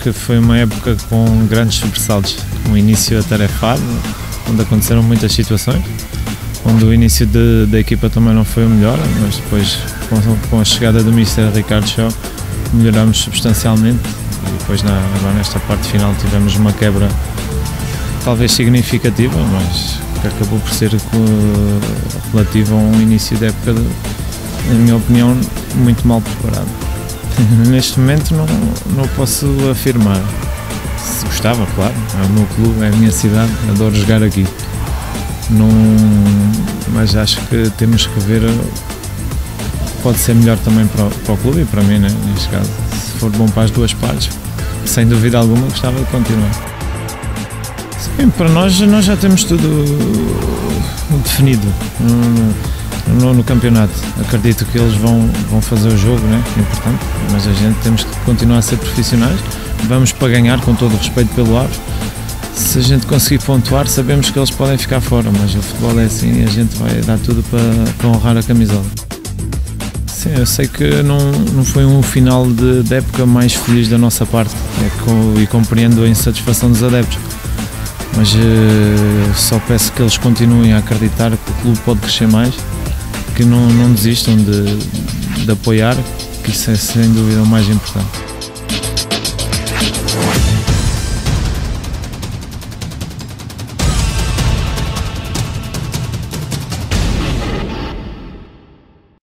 que foi uma época com grandes sobressaltos. Um início atarefado, onde aconteceram muitas situações, onde o início de, da equipa também não foi o melhor, mas depois, com, a chegada do Mr. Ricardo Shaw, melhoramos substancialmente e depois na, agora nesta parte final tivemos uma quebra talvez significativa, mas que acabou por ser relativa a um início de época, na minha opinião, muito mal preparado. Neste momento não, não posso afirmar. Se gostava, claro, é o meu clube, é a minha cidade, adoro jogar aqui. Não, mas acho que temos que ver pode ser melhor também para para o clube e para mim, né, neste caso. Se for bom para as duas partes, sem dúvida alguma gostava de continuar. Sim, para nós, nós já temos tudo definido no, no, campeonato. Acredito que eles vão, vão fazer o jogo, né, que é importante, mas a gente temos que continuar a ser profissionais. Vamos para ganhar, com todo o respeito pelo árbitro. Se a gente conseguir pontuar, sabemos que eles podem ficar fora, mas o futebol é assim e a gente vai dar tudo para, para honrar a camisola. Sim, eu sei que não, não foi um final de, de época mais feliz da nossa parte é, com, e compreendo a insatisfação dos adeptos. Mas uh, só peço que eles continuem a acreditar que o clube pode crescer mais, que não, não desistam de, de apoiar, que isso é sem dúvida o mais importante.